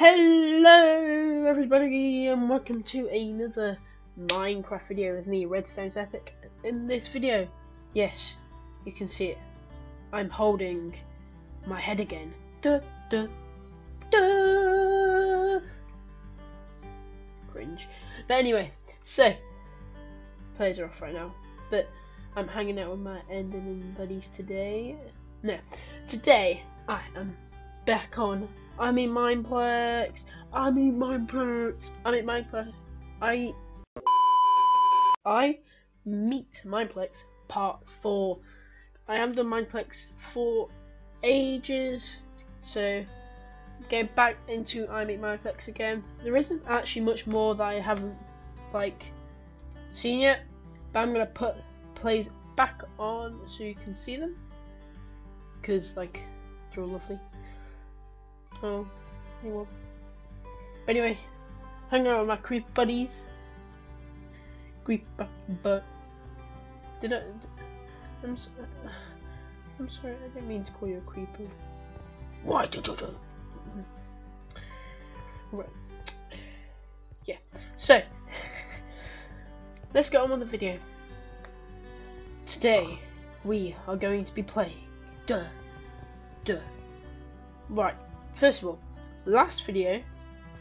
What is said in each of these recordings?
Hello everybody and welcome to another Minecraft video with me, Redstone's Epic. In this video, yes, you can see it. I'm holding my head again. Cringe. But anyway, so players are off right now. But I'm hanging out with my Enderman buddies today. No, today I am back on I'm in Mineplex. I'm in Mineplex. I'm in Mineplex. I I meet Mineplex part four. I haven't done Mineplex for ages, so getting back into I meet Mineplex again. There isn't actually much more that I haven't like seen yet, but I'm gonna put plays back on so you can see them because like they're all lovely. Oh, well. Anyway, hang out with my creep buddies. Creep, but did I? I'm. So, I'm sorry. I didn't mean to call you a creeper. Why did you do? Mm-hmm. Right. Yeah. So, let's get on with the video. Today, we are going to be playing. Duh. Duh. Right. First of all, last video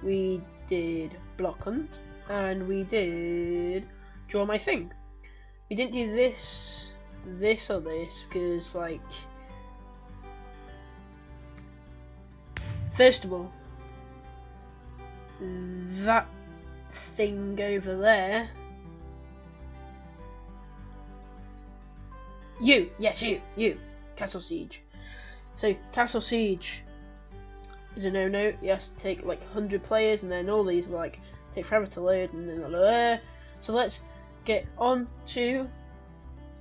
we did block hunt and we did draw my thing. We didn't do this, this or this because like, first of all, that thing over there. You, yes, you, you, Castle Siege. So, Castle Siege is a no-no. You has to take like 100 players, and then all these like take forever to load, and then blah, blah. so let's get on to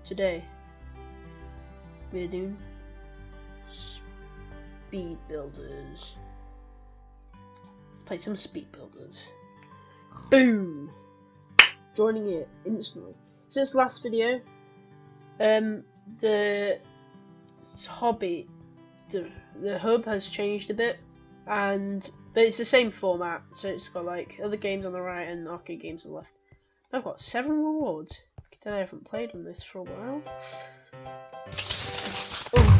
today. We're doing speed builders. Let's play some speed builders. Boom! Joining it instantly. Since last video, um, the hobby, the the hub has changed a bit and but it's the same format, so it's got like other games on the right and arcade games on the left. I've got seven rewards. I haven't played on this for a while. Oh.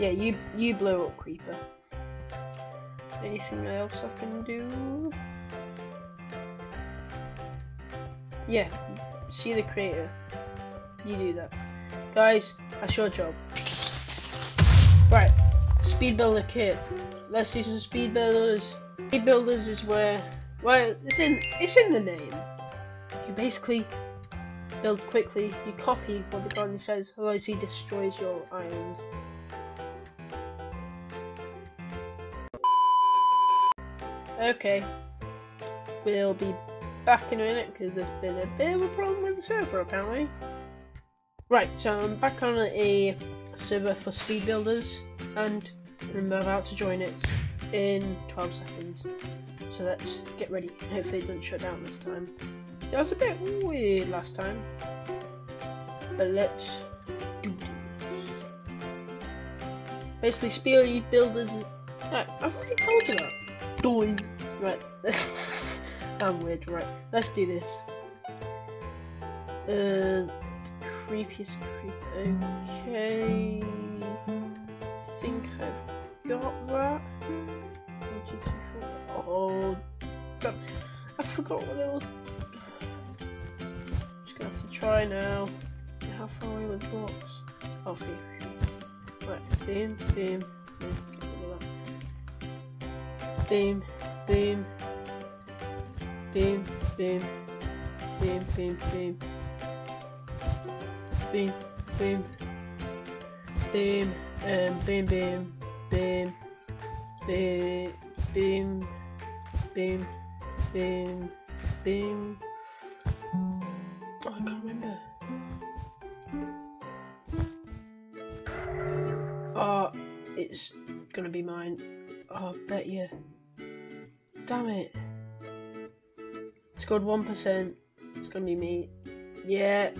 Yeah, you you blow up creeper. Anything else I can do? Yeah, see the creator. You do that. Guys, that's your job. Right, speed builder kit. Let's see some speed builders. Speed builders is where, well, it's in it's in the name. You basically build quickly. You copy what the Guardian says, otherwise he destroys your island. Okay, we'll be back in a minute because there's been a bit of a problem with the server apparently. Right, so I'm back on a server for speed builders and I'm about to join it in 12 seconds. So let's get ready. Hopefully it doesn't shut down this time. That was a bit weird last time. But let's do this. Basically, speed builders. Right, I've already told you that. Doing. Right. I'm weird. Right. Let's do this. Uh, creepiest creep. Okay I think I've got that. Oh, damn. I forgot what it was. Just gonna have to try now. How far away with blocks? Oh, phew. Right, boom, boom, boom. Boom, boom, boom, boom, boom, boom, boom, boom, boom, boom. Um, boom, boom, boom, boom, boom, boom, boom, boom. Oh, I can't remember. Oh, it's gonna be mine. Oh, I bet you. Damn it. Scored 1%. It's gonna be me. Yeah.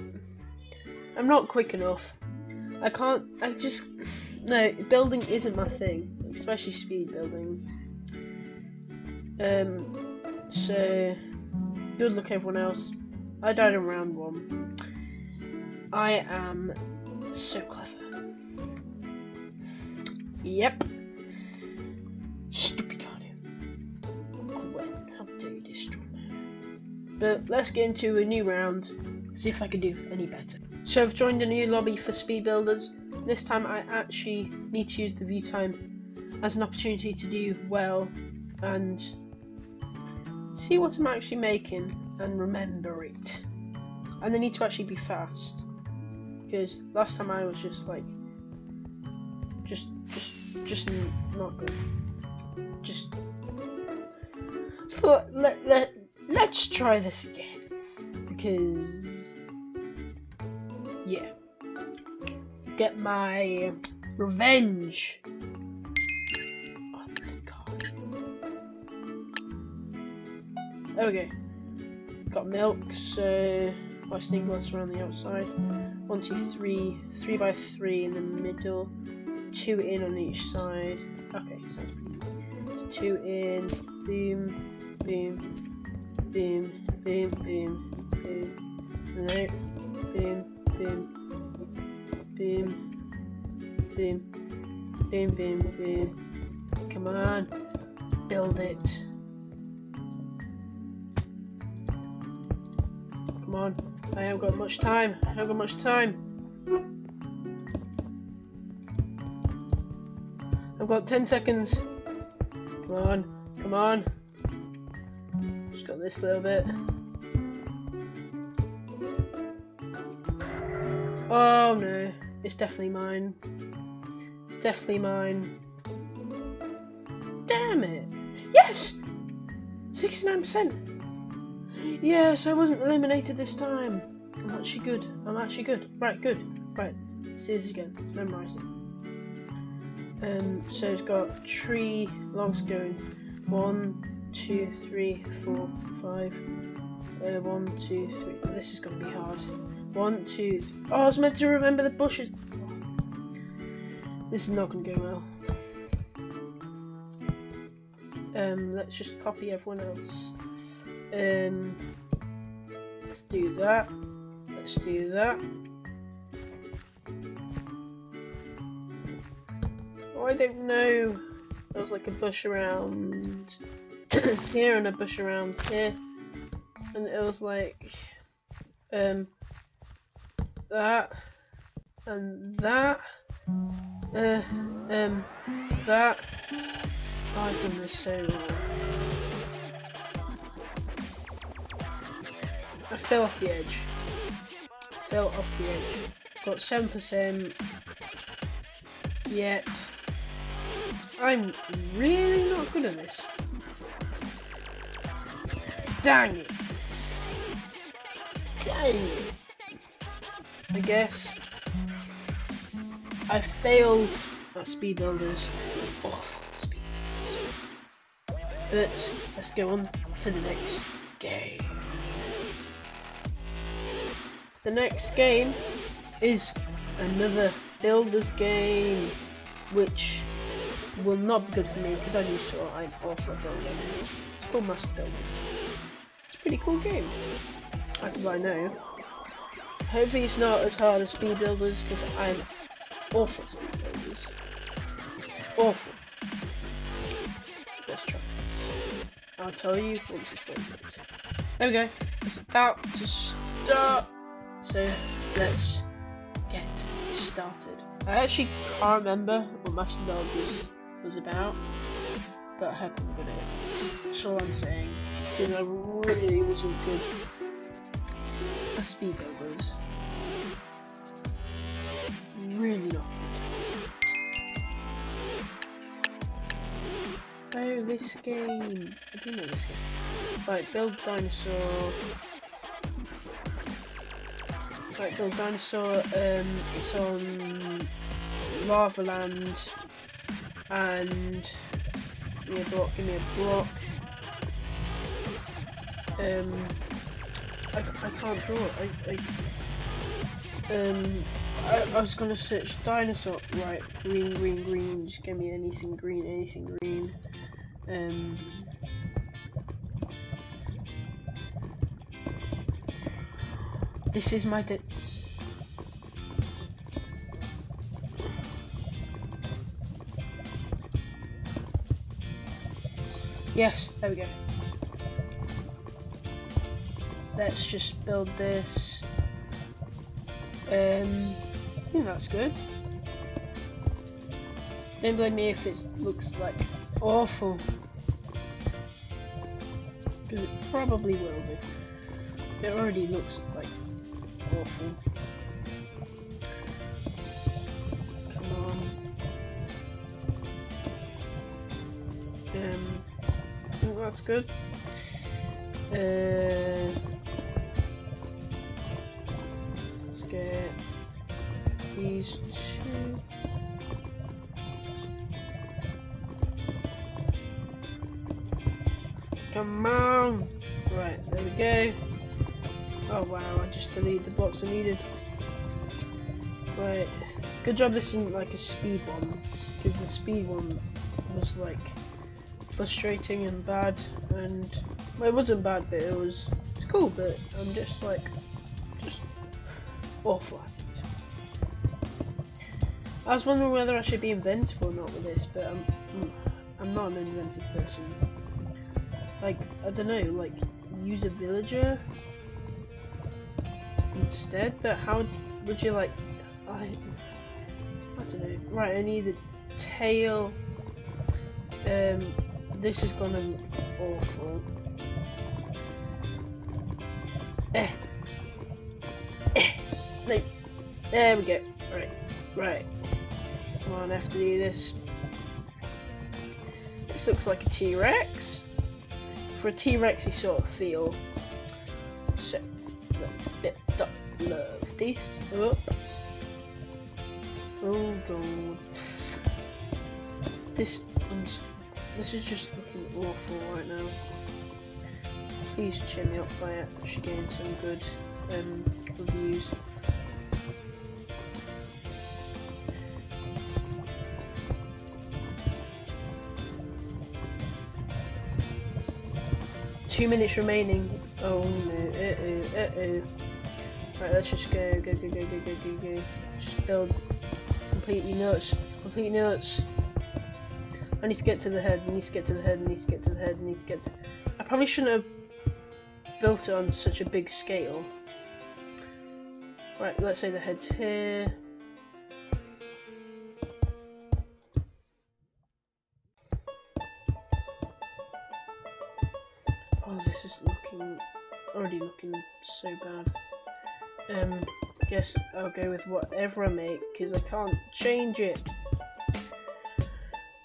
I'm not quick enough. I can't, I just, no, building isn't my thing, especially speed building. Um, so, good luck everyone else. I died in round one. I am so clever. Yep. Stupid Guardian. Gwen, how dare you destroy me. But let's get into a new round, see if I can do any better. So I've joined a new lobby for speed builders. This time I actually need to use the view time as an opportunity to do well and see what I'm actually making and remember it. And I need to actually be fast because last time I was just like just just just not good. Just so let let let's try this again because get my revenge. Oh. Okay, got milk, so sneak glass around the outside. One, two, three, three by three in the middle two in on each side. Okay, sounds pretty easy. Two in, boom, boom, boom, boom, boom, boom, no, boom, boom, boom, boom, boom, boom, boom. Come on, build it. Come on, I haven't got much time. I haven't got much time. I've got 10 seconds. Come on, come on. Just got this little bit. Oh no, it's definitely mine. It's definitely mine. Damn it! Yes! 69%! Yes, I wasn't eliminated this time. I'm actually good. I'm actually good. Right, good. Right, let's do this again. Let's memorize it. Um, so it's got three logs going. One, two, three, four, five. Uh, one, two, three. This is gonna be hard. One, two. Oh, I was meant to remember the bushes. This is not gonna go well. Um, let's just copy everyone else. Um, let's do that. Let's do that. Oh, I don't know. There was like a bush around here and a bush around here. And it was like um that and that uh um that oh, I've done this so wrong. I fell off the edge. Fell off the edge. Got seven percent. Yep. I'm really not good at this. Dang it. Dang it. I guess. I failed at speed builders. Awful speed builders. But let's go on to the next game. The next game is another builders game, which will not be good for me because as you saw I'm awful at building. It's called Master Builders. It's a pretty cool game. That's what I know. Hopefully it's not as hard as Speed Builders because I'm awful Speed Builders. Awful. Let's try this. I'll tell you once it's loaded. There we go. It's about to start. So let's get started. I actually can't remember what Master Builders was about, but I hope I'm good at it. That's all I'm saying, because I really wasn't good at speed builders. Really not good. Oh, this game. I do know this game. Right, build dinosaur. Right, build dinosaur. Um, it's on Lava Land and give me a block, give me a block. Um, I, I can't draw. I, I um I, I was gonna search dinosaur. Right, green, green, green. Just give me anything green, anything green. Um. This is my. Di Yes, there we go. Let's just build this. Um, I think that's good. Don't blame me if it looks like awful. Because it probably will be. It already looks like awful. Come on. Um, I think that's good. Uh, get these two. Come on! Right, there we go. Oh wow, I just deleted the blocks I needed. Right, good job this isn't like a speed one, because the speed one was like frustrating and bad, and well, it wasn't bad, but it was it's cool, but I'm just like awful at it. I was wondering whether I should be inventive or not with this, but I'm I'm not an inventive person. Like I don't know, like use a villager instead, but how would you like I I don't know. Right, I need a tail. Um this is gonna look awful. There we go. Right. Right. Come on, have to do this. This looks like a T-Rex. For a T-Rexy sort of feel. So, let's bit up love this. Oh god. This, um, this is just looking awful right now. Please cheer me up by actually getting some good um, reviews. Two minutes remaining. Oh no, uh oh, uh oh. Right, let's just go, go, go, go, go, go, go, go. Just build completely nuts, completely nuts. I need to get to the head, I need to get to the head, I need to get to the head, I need to get to... I probably shouldn't have built it on such a big scale. Right, let's say the head's here. Already looking so bad. Um, guess I'll go with whatever I make, because I can't change it.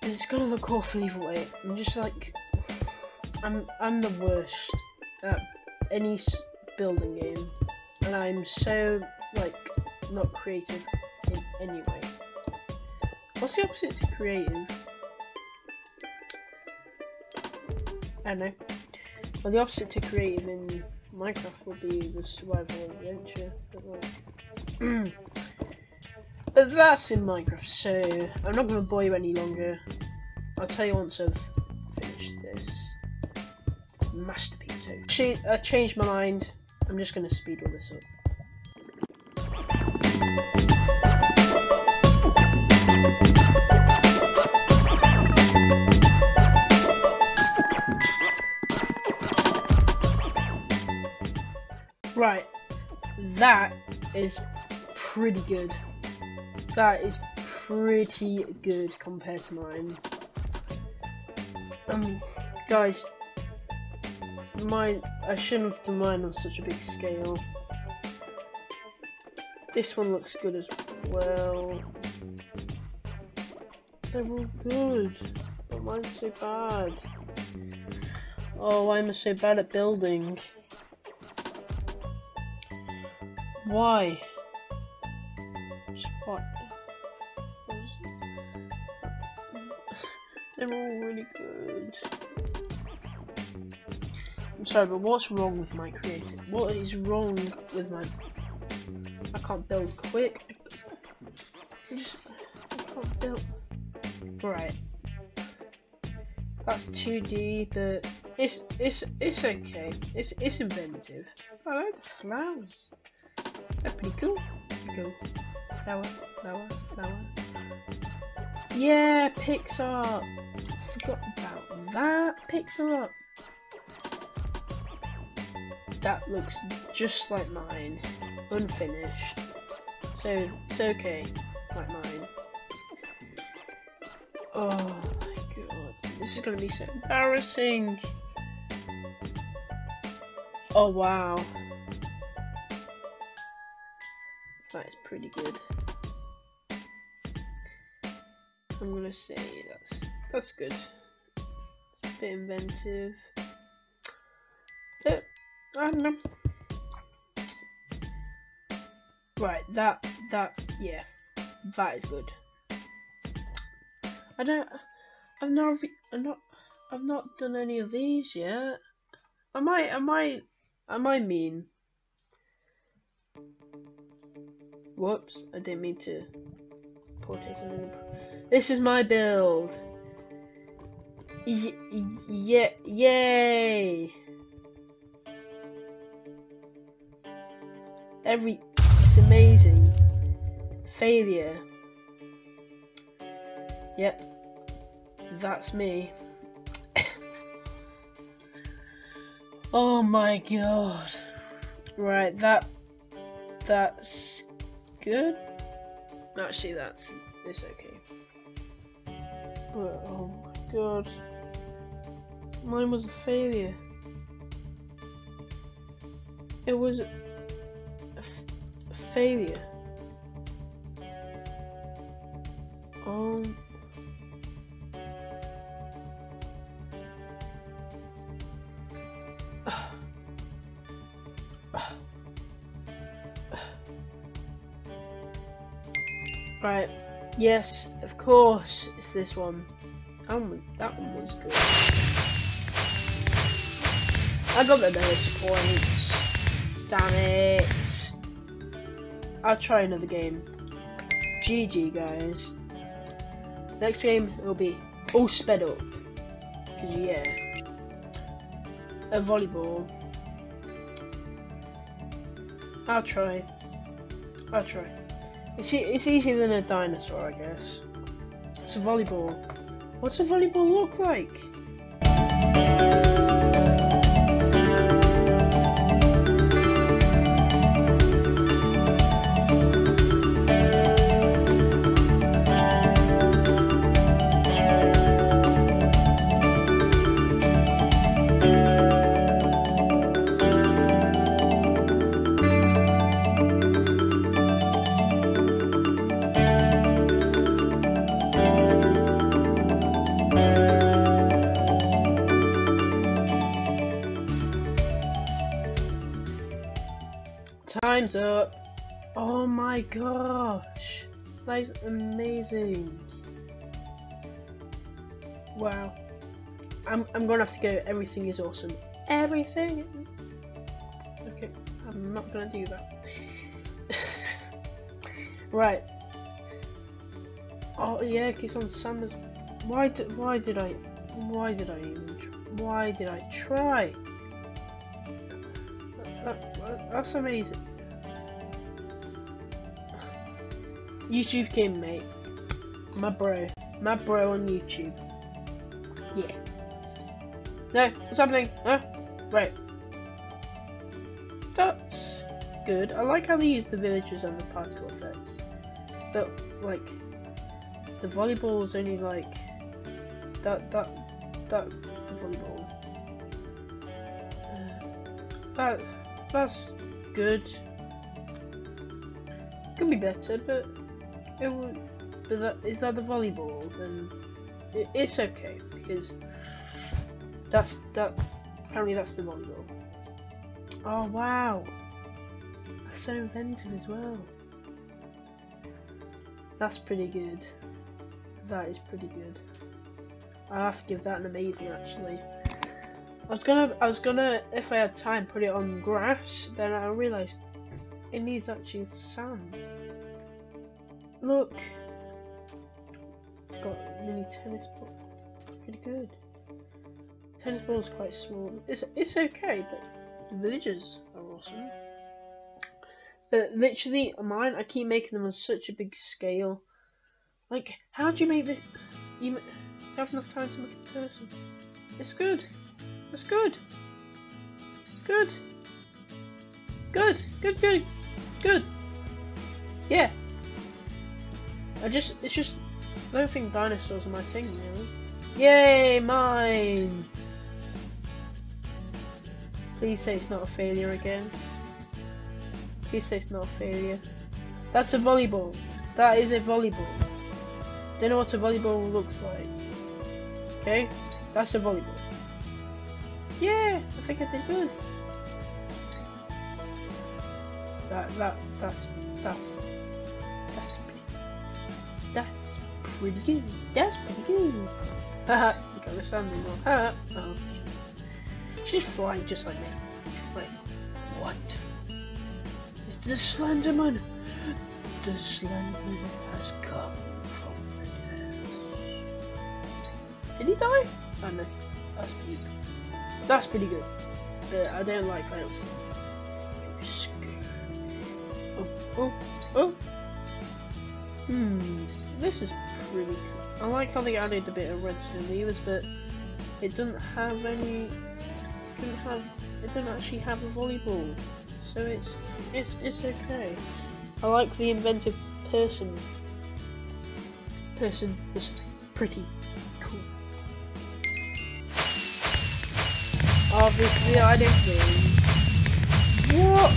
It's gonna look awful either way. I'm just like, I'm, I'm the worst at any building game, and I'm so like not creative in any way. What's the opposite to creative? I don't know. Well, the opposite to creative in Minecraft would be the survival adventure, but that's in Minecraft, so I'm not going to bore you any longer. I'll tell you once I've finished this masterpiece. So, I changed my mind. I'm just going to speed all this up. That is pretty good. That is pretty good compared to mine. Um, guys, mine, I shouldn't have done mine on such a big scale. This one looks good as well. They're all good, but mine's so bad. Oh, I'm so bad at building? Why? What? They're all really good. I'm sorry, but what's wrong with my creative? What is wrong with my... I can't build quick. I just... I can't build... Right. That's 2D, but it's it's it's okay. It's it's inventive. I like the flowers. Cool. Pretty cool. Flower, flower, flower. Yeah, Pixar. Forgot about that. Pixar. That looks just like mine. Unfinished. So, it's okay. Like mine. Oh my god. This is gonna be so embarrassing. Oh wow. That is pretty good. I'm gonna say that's that's good. It's a bit inventive. But I don't know. Right, that that yeah, that is good. I don't. I've not. I've not. I've not done any of these yet. Am I? Am I? Am I might mean? Whoops! I didn't mean to. This is my build. Y yeah! Yay! Every. It's amazing. Failure. Yep. That's me. oh my god. Right, that that's good. Actually that's it's okay. But oh my god. Mine was a failure. It was a, failure. Um Yes, of course, it's this one. That one, that one was good. I got the most points. Damn it. I'll try another game. GG, guys. Next game will be all sped up. Because, yeah. A volleyball. I'll try. I'll try. It's, it's easier than a dinosaur, I guess. It's a volleyball. What's a volleyball look like? Time's up. Oh my gosh. That is amazing. Wow. I'm, I'm gonna have to go, everything is awesome. Everything? Okay, I'm not gonna do that. right. Oh yeah, it's on Sanders. Why did, why did I, why did I even, why did I try? That, that's amazing. YouTube King, mate. My bro. My bro on YouTube. Yeah. No, what's happening? Huh? Right. That's good. I like how they use the villagers and the particle effects. But, like, the volleyball is only like that that that's the volleyball. Uh, that that's good. Could be better, but it would. But that is that the volleyball? Then it, it's okay because that's that. Apparently, that's the volleyball. Oh wow, that's so inventive as well. That's pretty good. That is pretty good. I have to give that an amazing actually. I was gonna, I was gonna, if I had time, put it on grass. Then I realised it needs actually sand. Look, it's got mini tennis ball. Pretty good. Tennis ball is quite small. It's it's okay, but the villagers are awesome. But literally, mine, I keep making them on such a big scale. Like, how do you make this? You have enough time to make a person. It's good. It's good. Good. Good. Good. Good. Good. Yeah. I just, it's just, I don't think dinosaurs are my thing, really. Yay, mine! Please say it's not a failure again. Please say it's not a failure. That's a volleyball. That is a volleyball. Don't know what a volleyball looks like. Okay? That's a volleyball. Yeah, I think I did good. That that that's that's that's pretty good. That's pretty good. Haha, you got the sound. Haha. Oh. She's flying just like me. Wait, what? It's the Slenderman! The Slenderman has come from the depths. Did he die? Oh no, that's deep. That's pretty good. But I don't like those. You're scared. Oh, oh, oh! Hmm, this is pretty cool. I like how they added a bit of redstone levers, but it doesn't have any. It doesn't have. It doesn't actually have a volleyball, so it's it's it's okay. I like the inventive person. Person was pretty cool. Obviously, I didn't win. What?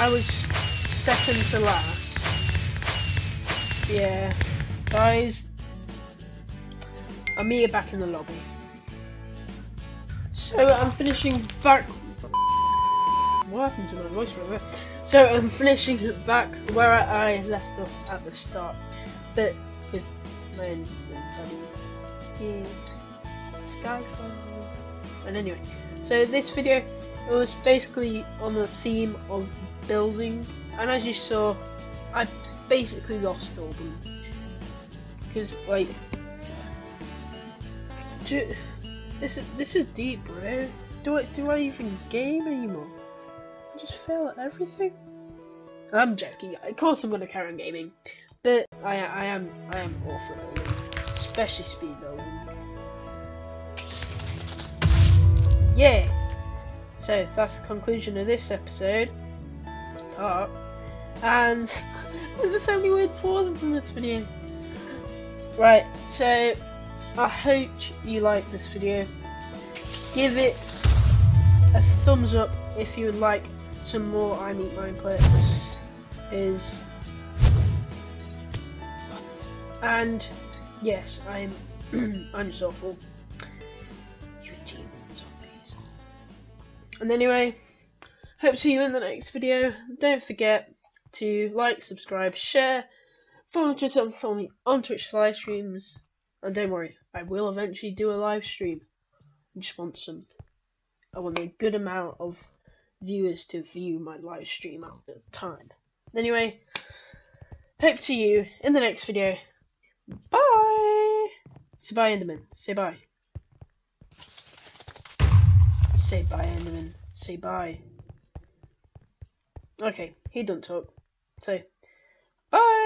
I was second to last. Yeah, guys. I'm here back in the lobby. So I'm finishing back. What happened to my voice? So I'm finishing back where I left off at the start, but because my buddies, yeah, Skyfall, and anyway. So this video it was basically on the theme of building, and as you saw, I basically lost all them because like do, this is this is deep bro do I do I even game anymore? I just fail at everything. I'm joking of course I'm gonna carry on gaming but I I am I am awful at especially speed building. Yeah. So that's the conclusion of this episode. This part and there's so many weird pauses in this video. Right, so I hope you like this video. Give it a thumbs up if you would like some more I Meet Mineplex. Is and yes, I'm I'm just awful. Team zombies. And anyway, hope to see you in the next video. Don't forget to like, subscribe, share, follow me Twitter, follow me on Twitch for live streams. And don't worry, I will eventually do a live stream. I just want some. I want a good amount of viewers to view my live stream at the time. Anyway, hope to see you in the next video. Bye! Say bye, Enderman. Say bye. Say bye, Enderman. Say bye. Okay, he don't talk. So, bye!